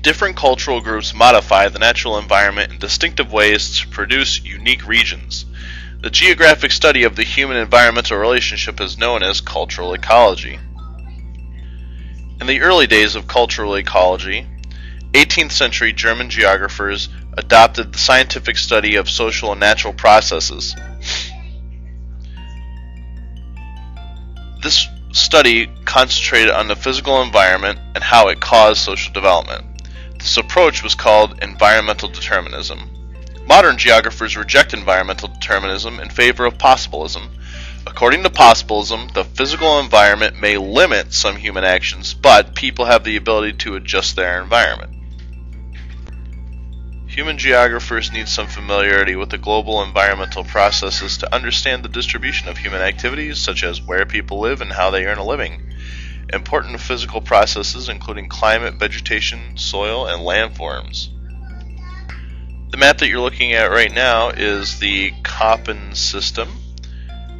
Different cultural groups modify the natural environment in distinctive ways to produce unique regions. The geographic study of the human environmental relationship is known as cultural ecology. In the early days of cultural ecology, 18th century German geographers adopted the scientific study of social and natural processes. This study concentrated on the physical environment and how it caused social development. This approach was called environmental determinism. Modern geographers reject environmental determinism in favor of possibilism. According to possibilism, the physical environment may limit some human actions, but people have the ability to adjust their environment. Human geographers need some familiarity with the global environmental processes to understand the distribution of human activities, such as where people live and how they earn a living. Important physical processes including climate, vegetation, soil, and landforms. The map that you're looking at right now is the Köppen system.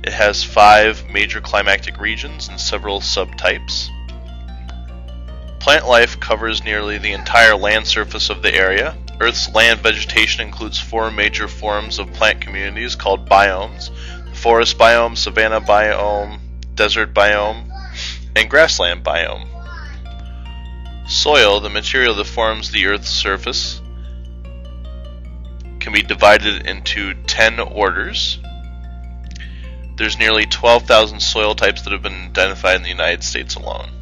It has five major climatic regions and several subtypes. Plant life covers nearly the entire land surface of the area. Earth's land vegetation includes four major forms of plant communities called biomes forest biome, savanna biome, desert biome, and grassland biome. Soil, the material that forms the Earth's surface, can be divided into 10 orders. There's nearly 12,000 soil types that have been identified in the United States alone.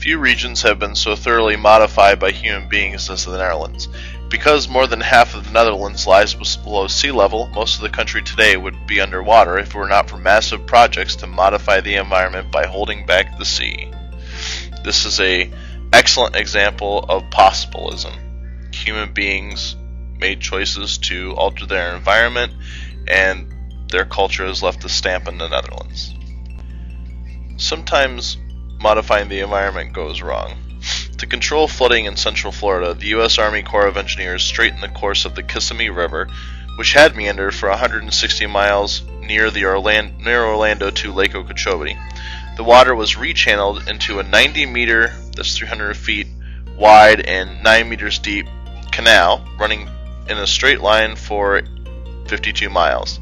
Few regions have been so thoroughly modified by human beings as the Netherlands. Because more than half of the Netherlands lies below sea level, most of the country today would be underwater if it were not for massive projects to modify the environment by holding back the sea. This is a excellent example of possibilism human beings made choices to alter their environment, and their culture has left a stamp in the Netherlands. Sometimes modifying the environment goes wrong. To control flooding in central Florida, the U.S. Army Corps of Engineers straightened the course of the Kissimmee River, which had meandered for 160 miles near, the Orlando, near Orlando to Lake Okeechobee. The water was rechanneled into a 90 meter, that's 300 feet wide and 9 meters deep canal running in a straight line for 52 miles.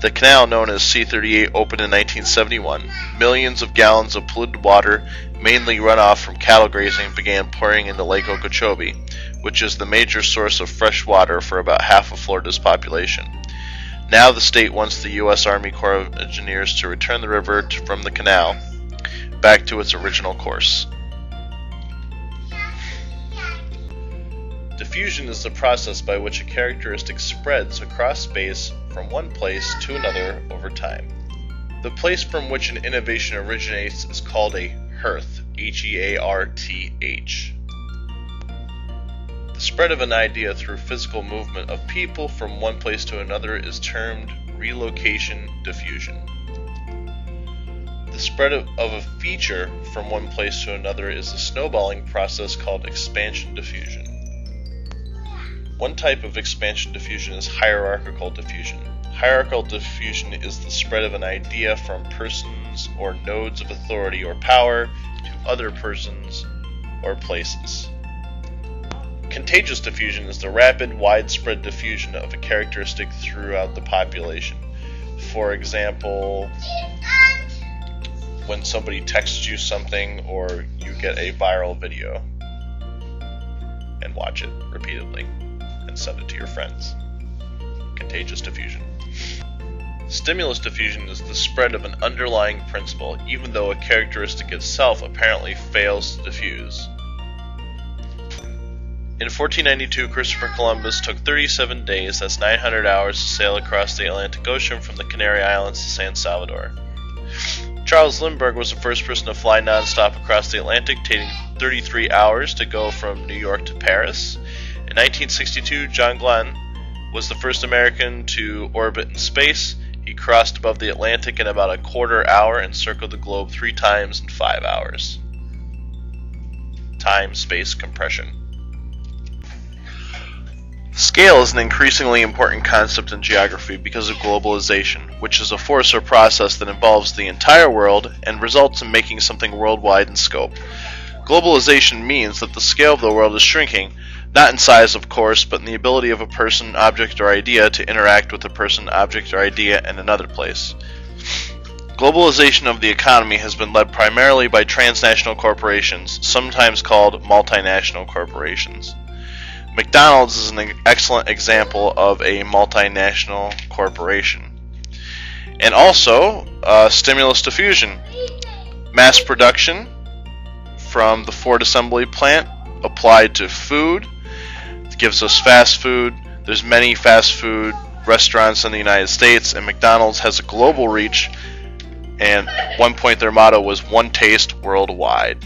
The canal, known as C38, opened in 1971. Millions of gallons of polluted water, mainly runoff from cattle grazing, began pouring into Lake Okeechobee, which is the major source of fresh water for about half of Florida's population. Now the state wants the U.S. Army Corps of Engineers to return the river to, from the canal back to its original course. Diffusion is the process by which a characteristic spreads across space from one place to another over time. The place from which an innovation originates is called a hearth, H E A R T H. The spread of an idea through physical movement of people from one place to another is termed relocation diffusion. The spread of, a feature from one place to another is a snowballing process called expansion diffusion. One type of expansion diffusion is hierarchical diffusion. Hierarchical diffusion is the spread of an idea from persons or nodes of authority or power to other persons or places. Contagious diffusion is the rapid, widespread diffusion of a characteristic throughout the population. For example, when somebody texts you something or you get a viral video and watch it repeatedly and send it to your friends. Contagious diffusion. Stimulus diffusion is the spread of an underlying principle, even though a characteristic itself apparently fails to diffuse. In 1492, Christopher Columbus took 37 days, that's 900 hours, to sail across the Atlantic Ocean from the Canary Islands to San Salvador. Charles Lindbergh was the first person to fly nonstop across the Atlantic, taking 33 hours to go from New York to Paris. In 1962, John Glenn was the first American to orbit in space. He crossed above the Atlantic in about a quarter hour and circled the globe three times in five hours. Time space compression. Scale is an increasingly important concept in geography because of globalization, which is a force or process that involves the entire world and results in making something worldwide in scope. Globalization means that the scale of the world is shrinking, not in size, of course, but in the ability of a person, object, or idea to interact with a person, object, or idea in another place. Globalization of the economy has been led primarily by transnational corporations, sometimes called multinational corporations. McDonald's is an excellent example of a multinational corporation. And also, uh, stimulus diffusion. Mass production from the Ford assembly plant applied to food. Gives us fast food. There's many fast food restaurants in the United States, and McDonald's has a global reach. And one point their motto was one taste worldwide.